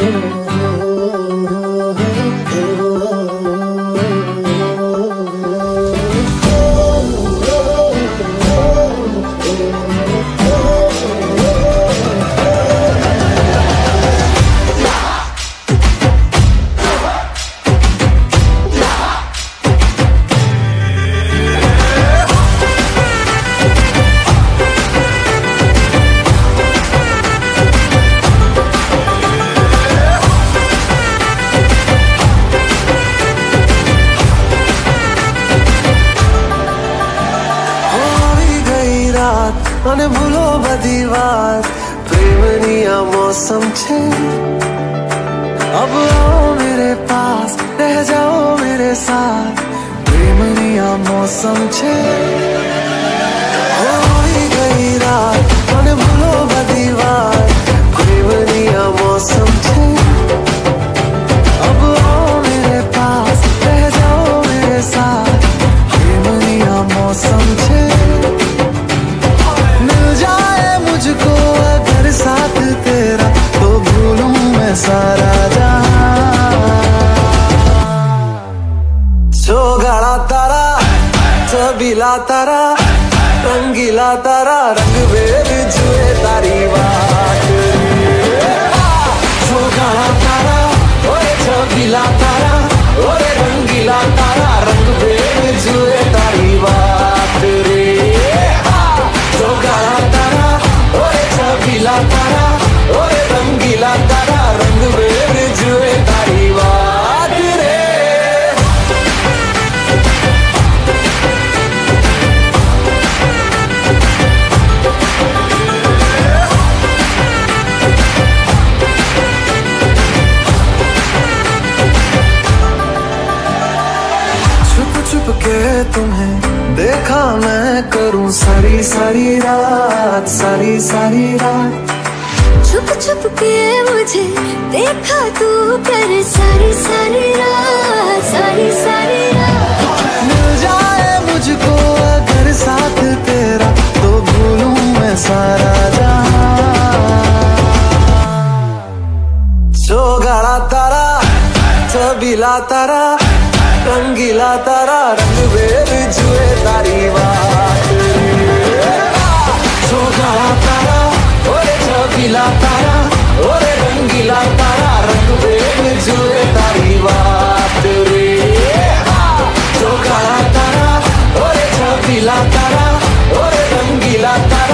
Oh. અને ભૂલો બધી વાત પ્રેમની આ મોસમ છે અબ આવો મેરે પાસ રહ જાઓ મેરે સાથ પ્રેમની આ મોસમ છે जहाँ तारा छबीला तारा रंगीला तारा रंग बेर जुए तारी बात छोगाड़ा तारा ओए छबीला तारा ओए तारा के तुम्हें। देखा मैं करूँ सारी सारी रात सारी सारी रात। छुप छुप के मुझे देखा तू कर सारी सारी रात सारी सारी रात। मिल जाए मुझको अगर साथ तेरा तो भूलूं मैं सारा जहाँ। चौगाड़ा तारा रंगीला तारा, रंग वेर जुए तारी तारा, ओरे छबीला तारा, ओरे रंगीला तारा, रंग वेर जुए तारी बात तारा, ओरे छबीला तारा, ओरे रंगीला तारा।